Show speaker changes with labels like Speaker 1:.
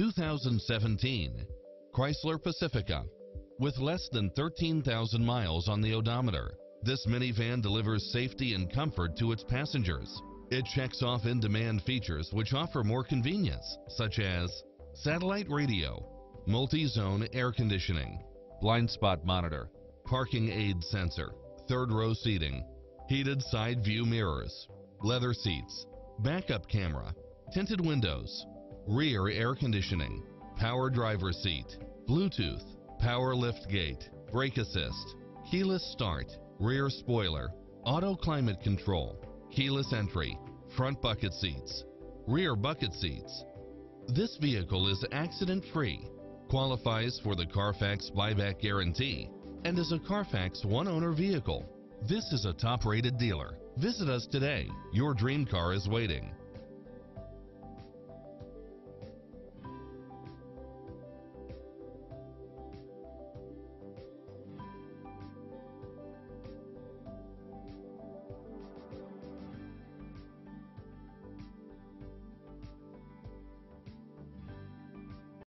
Speaker 1: 2017 Chrysler Pacifica. With less than 13,000 miles on the odometer, this minivan delivers safety and comfort to its passengers. It checks off in-demand features which offer more convenience, such as satellite radio, multi-zone air conditioning, blind spot monitor, parking aid sensor, third row seating, heated side view mirrors, leather seats, backup camera, tinted windows, rear air conditioning, power driver seat, Bluetooth, power lift gate, brake assist, keyless start, rear spoiler, auto climate control, keyless entry, front bucket seats, rear bucket seats. This vehicle is accident free, qualifies for the Carfax buyback guarantee, and is a Carfax one owner vehicle. This is a top rated dealer. Visit us today. Your dream car is waiting.